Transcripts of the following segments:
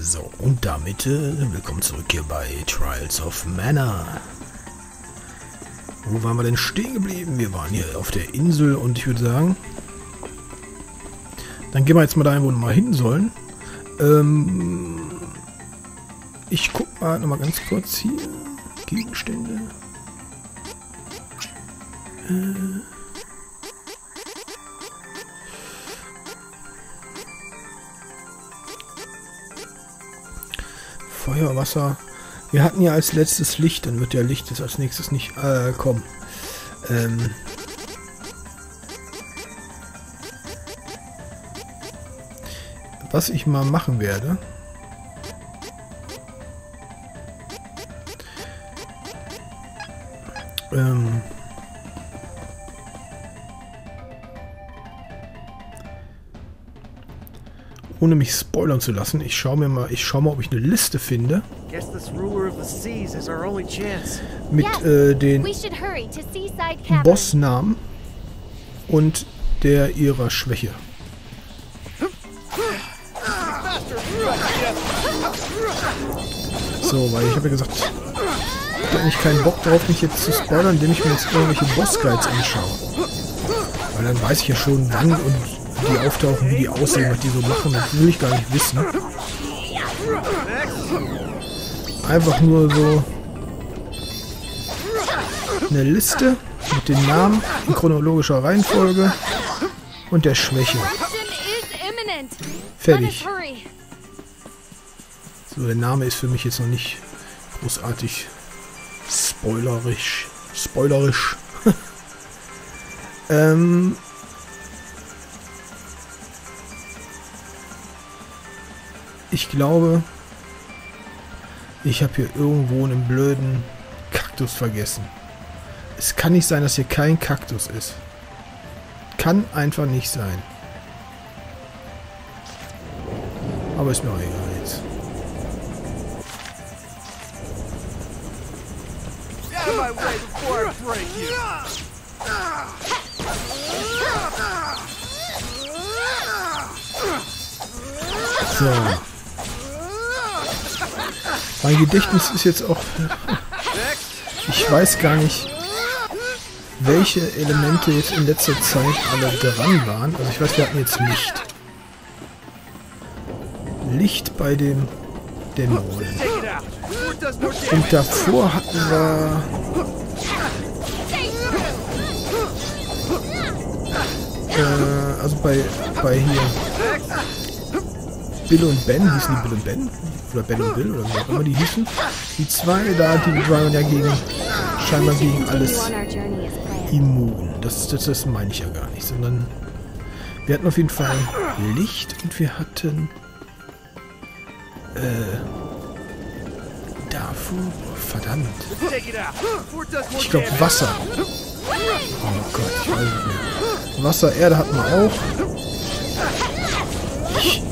So, und damit äh, willkommen zurück hier bei Trials of Mana. Wo waren wir denn stehen geblieben? Wir waren hier auf der Insel und ich würde sagen, dann gehen wir jetzt mal dahin, wo wir mal hin sollen. Ähm, ich guck mal noch mal ganz kurz hier. Gegenstände. Äh. Feuer, Wasser. Wir hatten ja als letztes Licht, dann wird ja Licht jetzt als nächstes nicht äh, kommen. Ähm was ich mal machen werde. Ähm ohne mich spoilern zu lassen, ich schaue mir mal, ich schaue mal, ob ich eine Liste finde mit äh, den Bossnamen und der ihrer Schwäche. So, weil ich habe ja gesagt, ich habe eigentlich keinen Bock drauf, mich jetzt zu spoilern, indem ich mir jetzt irgendwelche Boss-Guides anschaue. Weil dann weiß ich ja schon, wann und die auftauchen, wie die aussehen, was die so machen, das will ich gar nicht wissen. Einfach nur so eine Liste mit den Namen in chronologischer Reihenfolge und der Schwäche. Fertig. So, der Name ist für mich jetzt noch nicht großartig spoilerisch. Spoilerisch. ähm, Ich glaube, ich habe hier irgendwo einen blöden Kaktus vergessen. Es kann nicht sein, dass hier kein Kaktus ist. Kann einfach nicht sein. Aber ist mir auch egal jetzt. So. Mein Gedächtnis ist jetzt auch... Ich weiß gar nicht, welche Elemente jetzt in letzter Zeit alle dran waren. Also ich weiß, wir hatten jetzt Licht. Licht bei dem Dämonen. Und davor hatten wir... Äh, also bei, bei hier... Bill und Ben, hießen die Bill und Ben? Oder Ben und Bill, oder wie auch immer die hießen. Die zwei da, die waren ja gegen, scheinbar gegen alles immun. Das, das, das meine ich ja gar nicht, sondern wir hatten auf jeden Fall Licht und wir hatten äh, davor, verdammt. Ich glaube Wasser. Oh Gott, ich weiß nicht mehr. Wasser, Erde hatten wir auch. Ich,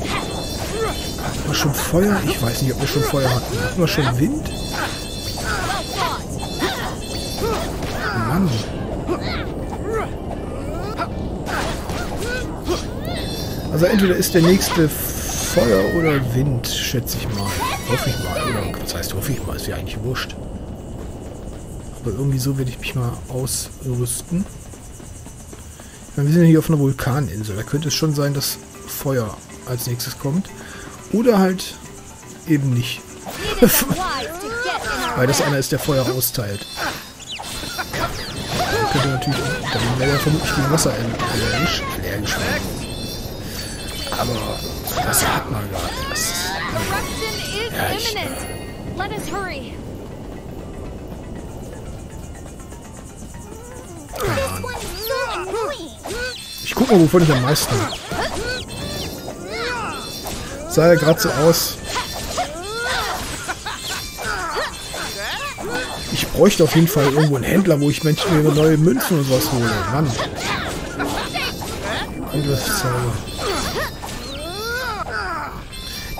hatten wir schon Feuer? Ich weiß nicht, ob wir schon Feuer hatten. Hatten wir schon Wind? Mann. Also entweder ist der nächste Feuer oder Wind, schätze ich mal. Hoffe ich mal. Oder was heißt hoffe ich mal? Ist ja eigentlich wurscht. Aber irgendwie so werde ich mich mal ausrüsten. Meine, wir sind ja hier auf einer Vulkaninsel. Da könnte es schon sein, dass Feuer als nächstes kommt. Oder halt eben nicht. Weil das einer ist, der Feuer austeilt. Dann könnte natürlich, dann wäre ja vermutlich gegen Wasser allergisch. allergisch Aber das hat man gar nicht. Das, ja, ich, Ich guck mal, wovon ich am meisten sah ja gerade so aus. Ich bräuchte auf jeden Fall irgendwo einen Händler, wo ich Menschen mir neue Münzen oder sowas hole. Mann.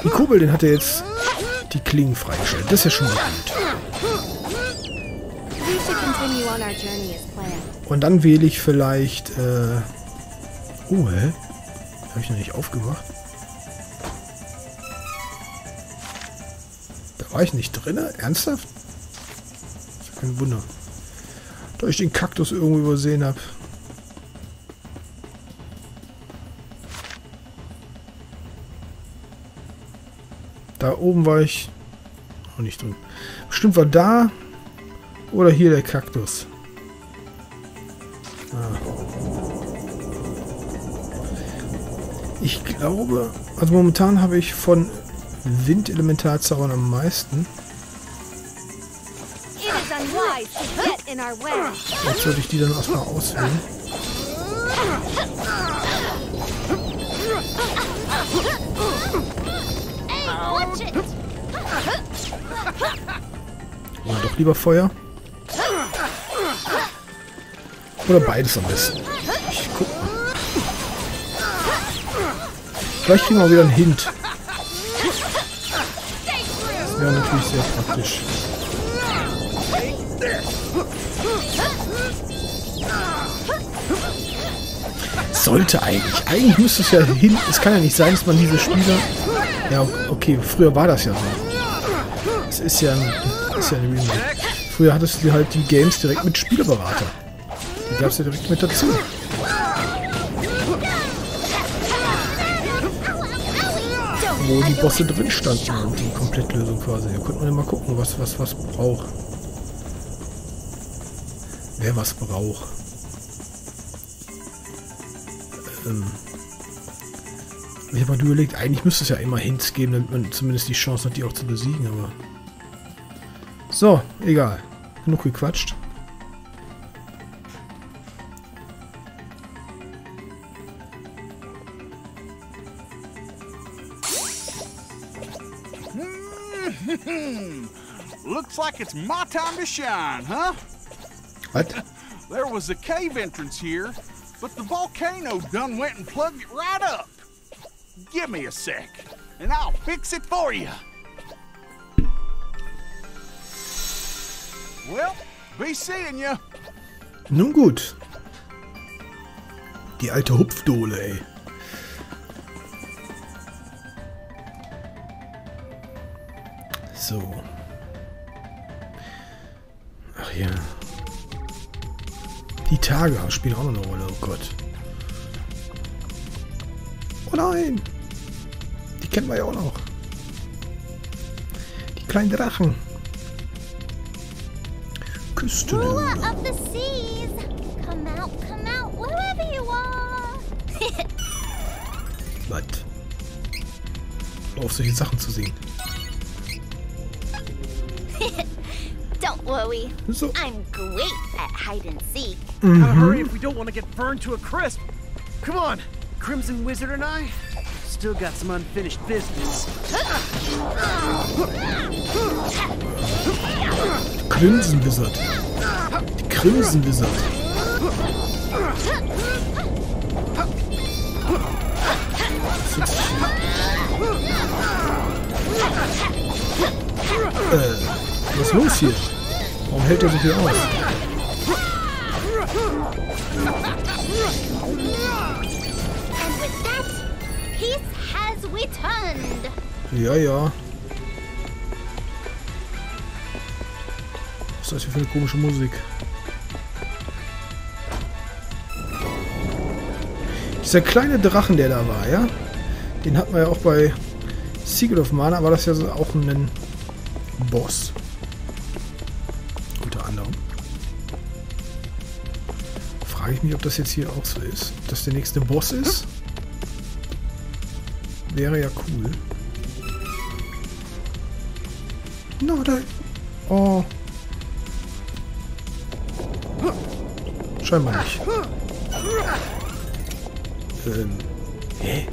Die Kurbel, den hat er jetzt die Klingen freigestellt. Das ist ja schon mal gut. Und dann wähle ich vielleicht... Äh oh, hä? Habe ich noch nicht aufgemacht? War ich nicht drin? Ernsthaft? Ist kein Wunder. Da ich den Kaktus irgendwo übersehen habe. Da oben war ich auch nicht drin. Bestimmt war da oder hier der Kaktus. Ah. Ich glaube, also momentan habe ich von Windelementarzaubern am meisten. Jetzt sollte ich die dann erstmal auswählen. Oder doch lieber Feuer. Oder beides am besten. Ich guck mal. Vielleicht kriegen wir wieder einen Hint. Das wäre natürlich sehr praktisch. Sollte eigentlich. Eigentlich müsste es ja hin. Es kann ja nicht sein, dass man diese Spieler. Ja, okay, früher war das ja so. Es ist ja ein, ist ja ein Remake. Früher hattest du halt die Games direkt mit Spielerberater. Die gab es ja direkt mit dazu. Wo die Bosse drin standen und die Komplettlösung quasi. Da konnte man ja mal gucken, was was was braucht. Wer was braucht. Ähm ich habe mal überlegt, eigentlich müsste es ja immer Hints geben, damit man zumindest die Chance hat, die auch zu besiegen, aber... So, egal. Genug gequatscht. Looks like it's my time to shine, huh? What? There was a cave entrance here, but the volcano done went and plugged it right up. Give me a sec, and I'll fix it for you. Well, be seeing you. Nun gut. Die alte Hupfdohle, ey. So. Ach ja. Die Tage spielen auch noch eine Rolle, oh Gott. Oh nein! Die kennen wir ja auch noch. Die kleinen Drachen. Are. Was? Auf solche Sachen zu sehen. Don't worry, So. I'm great at hide and seek. Gotta mm-hmm. hurry if we don't want to get burned to a crisp. Come on, Crimson Wizard and I still got some unfinished business. Crimson Wizard. Die Crimson Wizard. Äh, was ist los hier? Warum hält er so viel aus? Ja, ja. Was ist das hier für eine komische Musik? Dieser kleine Drachen, der da war, ja? Den hatten wir ja auch bei Secret of Mana, war das ja so auch ein Boss. Frage ich mich, ob das jetzt hier auch so ist. Ob das der nächste Boss ist? Wäre ja cool. No, da. Oh. Scheinbar nicht. Ähm. Hä?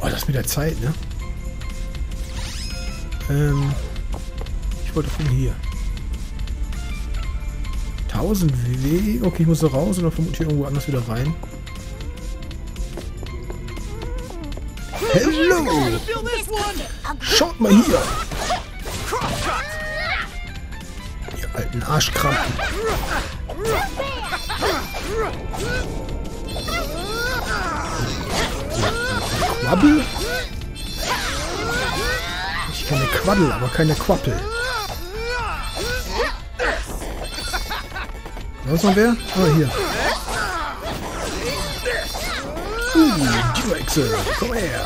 Oh, das mit der Zeit, ne? Ähm. Ich wollte von hier. 1000 WW. Okay, ich muss da raus dann vermutlich irgendwo anders wieder rein. Hello! Schaut mal hier! Ihr alten Arschkrampen. Quabbel? Ich kann eine Quaddel, aber keine Quappel. Da ist noch wer? Ah, hier. Uh, Dino-Echse, komm her.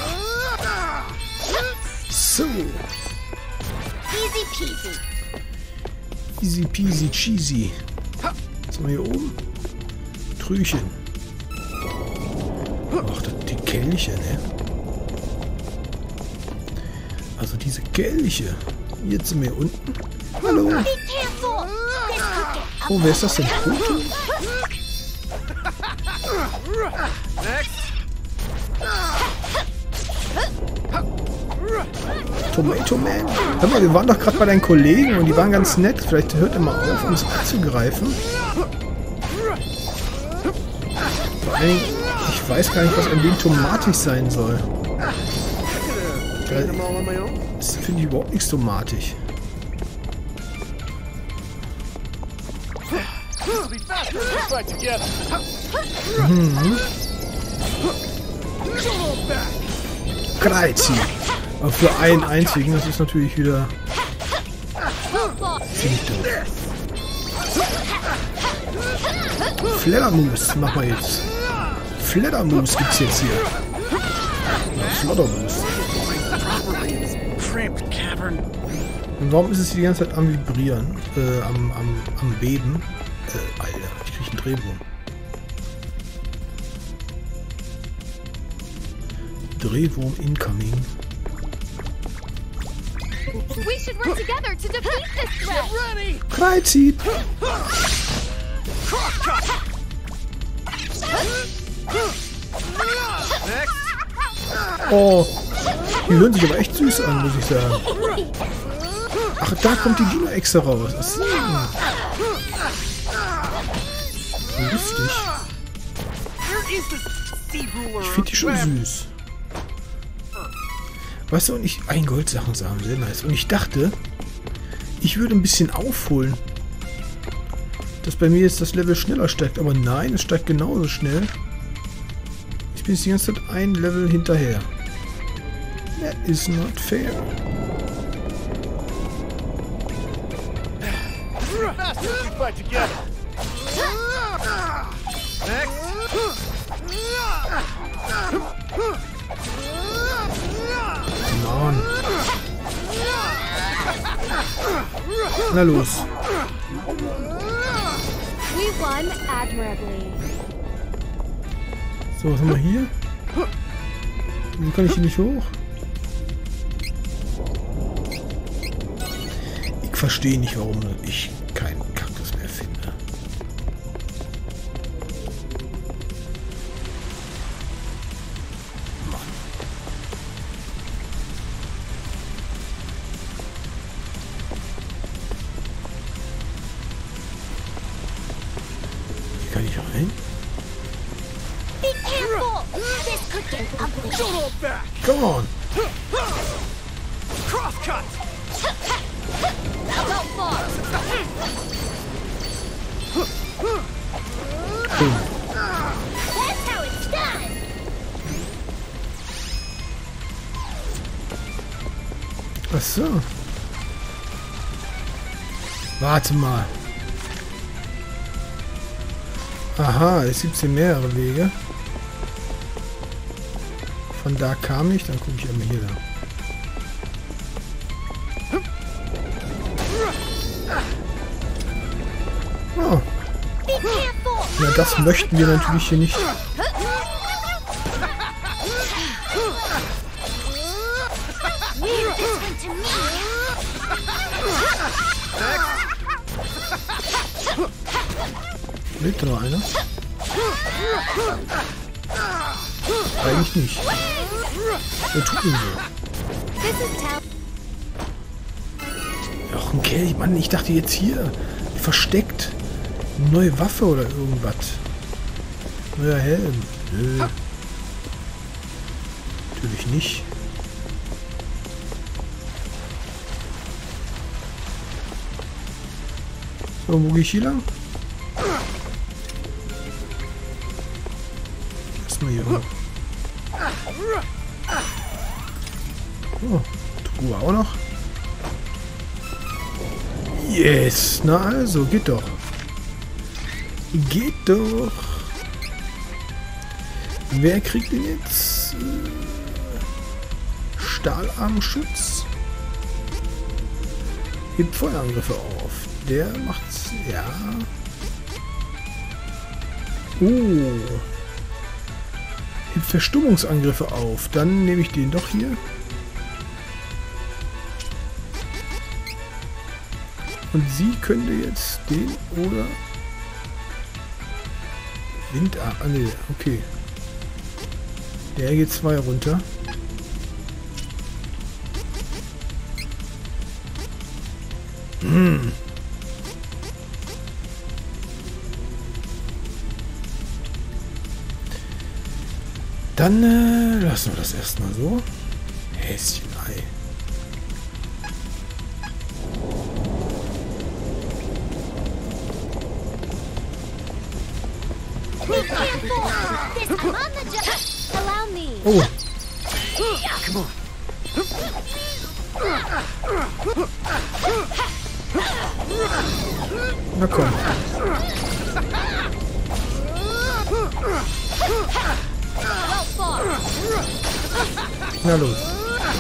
So, Easy peasy. easy peasy cheesy. Was haben wir hier oben? Trüchen. Ach, das, die Kelche, ne? Also diese Kelche. Jetzt sind wir unten. Hallo. Oh, wer ist das denn? Next. Tomato Man? Hör mal, wir waren doch gerade bei deinen Kollegen und die waren ganz nett. Vielleicht hört er mal auf, uns anzugreifen. Ich weiß gar nicht, was an dem tomatig sein soll. Das finde ich überhaupt nichts tomatig. Back. Kreizi. Aber für einen einzigen, das ist natürlich wieder. Fledermus machen wir jetzt. Fledermus gibt's jetzt hier. Cavern. Und warum ist es die ganze Zeit am Vibrieren? Äh, am, am, am Beben? Äh, Alter, ich krieg einen Drehwurm. Drehwurm incoming. We should work together to defeat this threat. Ready. Kreuzit! Cross cut. Next. Oh, die hören sich aber echt süß an, muss ich sagen. Ach, da kommt die Dino-Echse raus. Ach so. Lustig. Ich finde die schon süß. Weißt du, und ich... Ein Goldsachen sagen, sehr nice. Und ich dachte, ich würde ein bisschen aufholen. Dass bei mir jetzt das Level schneller steigt. Aber nein, es steigt genauso schnell. Ich bin jetzt die ganze Zeit ein Level hinterher. That is not fair. Faster we fight together. Na los. So, was haben wir hier? Wie kann ich hier nicht hoch? Ich verstehe nicht, warum ich This could get ugly. Don't hold back. Come on! Cross cut. How far? That's how it's done. Ach so. Warte mal. Aha, es gibt hier mehrere Wege. Von da kam ich, dann gucke ich einmal hier lang. Oh, na das möchten wir natürlich hier nicht. Lebt da noch einer? Eigentlich nicht. Er tut ihm so. Ach, ein Kelch, Mann, ich dachte jetzt hier. Versteckt. Eine neue Waffe oder irgendwas. Neuer Helm. Nö. Natürlich nicht. So, wo gehe ich hier lang? Ruhe auch noch. Yes. Na also, geht doch. Geht doch. Wer kriegt denn jetzt äh, Stahlarmschutz? Hebt Feuerangriffe auf. Der macht's. Ja. Oh. Hebt Verstummungsangriffe auf. Dann nehme ich den doch hier. Und sie könnte jetzt den oder Wind. Ah, nee, okay. Der geht zwei runter. Hm. Dann äh, lassen wir das erstmal so. Häschenei. Allow me. Oh, Come on. na komm. Well far. Na los.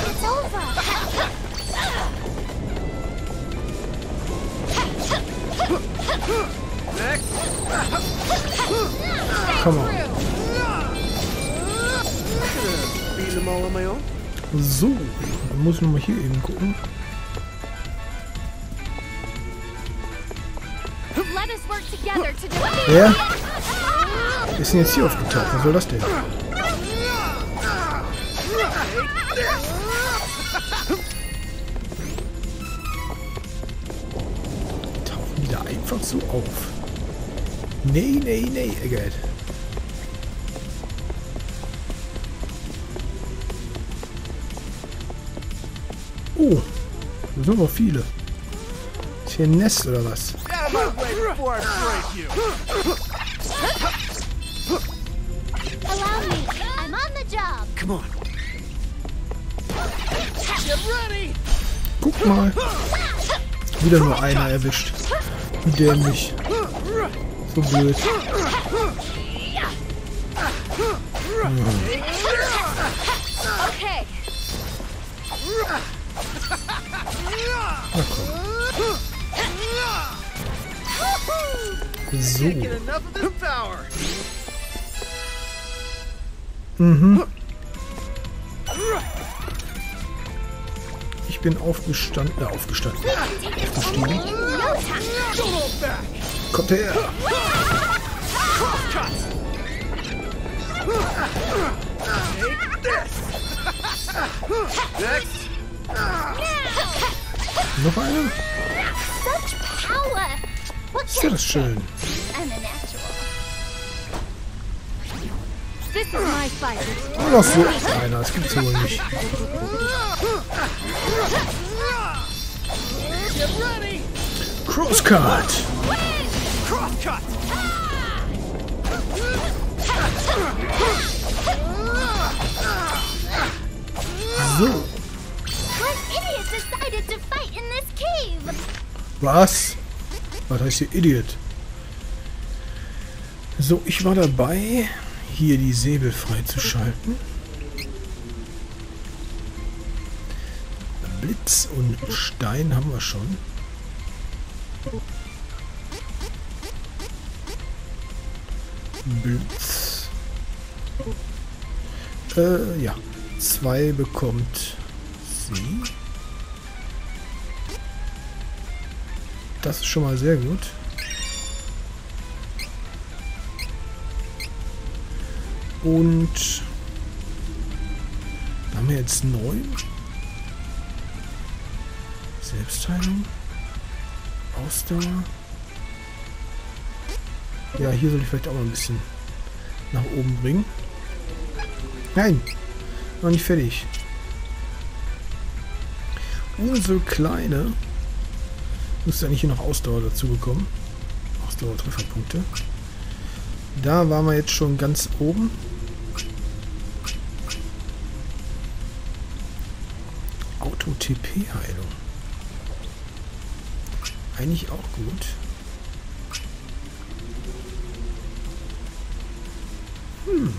It's over. Next. Komm on. On my own. So, dann muss ich nochmal hier eben gucken. Let us work together to defeat Wer the- ist denn jetzt hier aufgetaucht? Was soll das denn? Tauchen die da einfach so auf? Nee, nee, nee, Eggert. Oh, da sind aber viele. Ist hier ein Nest oder was? Guck mal. Wieder nur einer erwischt. Wie dämlich. So blöd. Okay. Na komm. So. Mhm. Ich bin aufgestanden. Äh, aufgestanden. Aufgestiegen. Kommt her. Take this. Next. Noch einer? Such power. What Ist ja das schön. Noch so einer. Das gibt's ja wohl nicht. Crosscut. Crosscut. So. Was? Was heißt hier Idiot? So, ich war dabei, hier die Säbel freizuschalten. Blitz und Stein haben wir schon. Blitz. Äh, ja. Zwei bekommt sie. Das ist schon mal sehr gut. Und haben wir jetzt neun. Selbstheilung. Ausdauer. Ja, hier soll ich vielleicht auch mal ein bisschen nach oben bringen. Nein, noch nicht fertig. Unsere Kleine müsste eigentlich hier noch Ausdauer dazu bekommen. Ausdauer-Trefferpunkte. Da waren wir jetzt schon ganz oben. TP-Heilung. Eigentlich auch gut. Hm.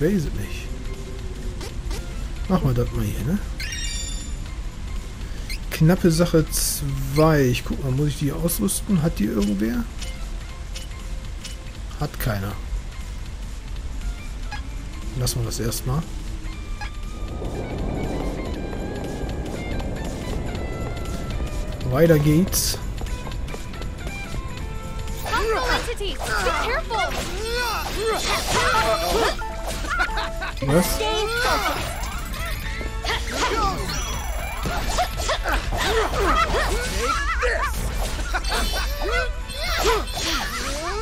Es nicht. Machen wir das mal hier, ne? Knappe Sache 2. Ich guck mal, muss ich die ausrüsten? Hat die irgendwer? Hat keiner. Lassen wir das erstmal. Weiter geht's. Hostile entities! Be careful! Was? Stay focused!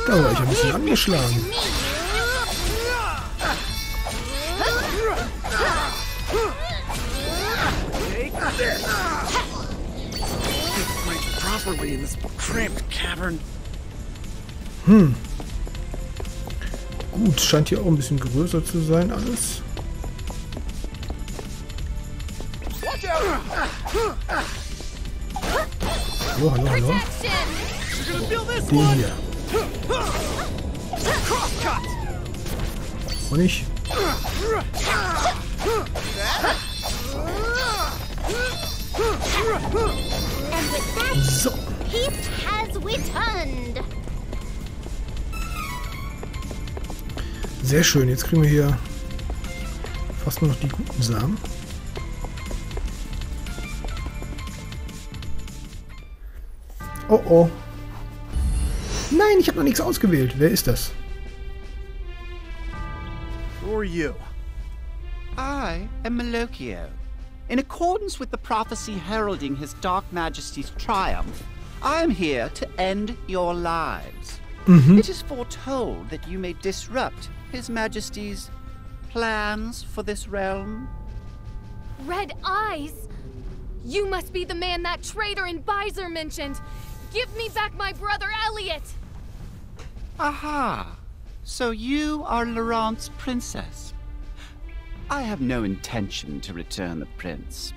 Da war ich ein bisschen angeschlagen. Breathe Gut, scheint hier auch ein bisschen größer zu sein alles. Hallo, hallo, hallo. Den hier. Und ich. So. peace has returned! Sehr schön. Jetzt kriegen wir hier fast nur noch die guten Samen. Oh oh. Nein, ich habe noch nichts ausgewählt. Wer ist das? Who are you? I am Malokio. In accordance with the prophecy heralding his dark majesty's triumph, I am here to end your lives. It is foretold that you may disrupt his majesty's plans for this realm. Red eyes? You must be the man that traitor in Visor mentioned. Give me back my brother Elliot. Aha! So you are Laurent's princess. I have no intention to return the prince.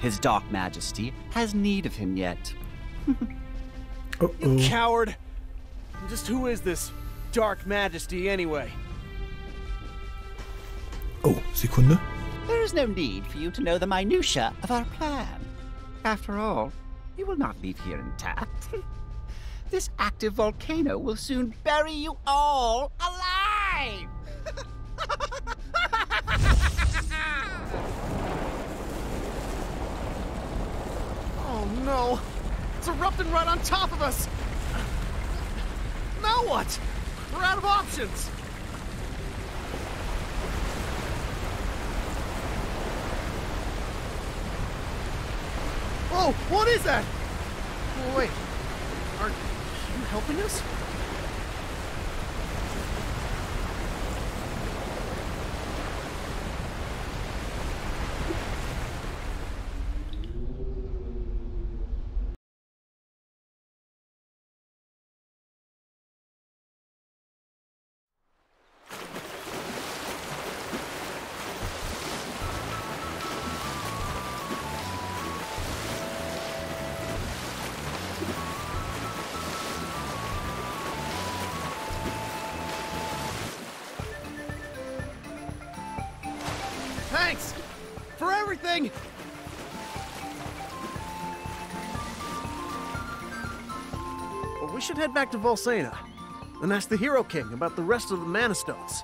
His dark majesty has need of him yet. Oh oh. Coward. Just who is this Dark Majesty anyway? Oh, Sekunde. There is no need for you to know the minutiae of our plan. After all, you will not leave here intact. this active volcano will soon bury you all alive! Oh no! It's erupting right on top of us! Now what? We're out of options! Oh, what is that? Oh, wait. Aren't you helping us? Head back to Volsena and ask the Hero King about the rest of the Mana Stones.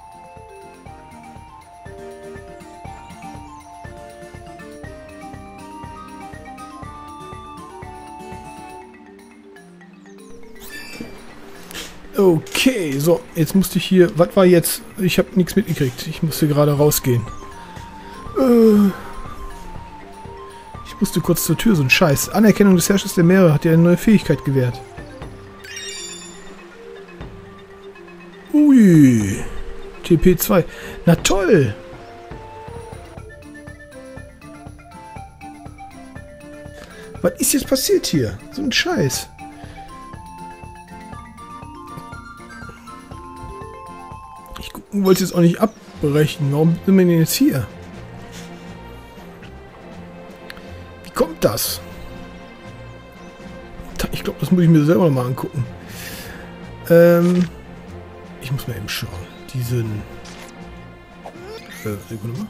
Okay, so, jetzt musste ich hier. Was war jetzt? Ich habe nichts mitgekriegt. Ich musste gerade rausgehen. Äh, ich musste kurz zur Tür, so ein Scheiß. Anerkennung des Herrschers der Meere hat dir eine neue Fähigkeit gewährt. Ui. TP2. Na toll. Was ist jetzt passiert hier? So ein Scheiß. Ich wollte jetzt auch nicht abbrechen. Warum sind wir denn jetzt hier? Wie kommt das? Ich glaube, das muss ich mir selber mal angucken. Ähm... Ich muss mal eben schauen. Die sind... Äh, Sekunde mal.